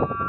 Bye.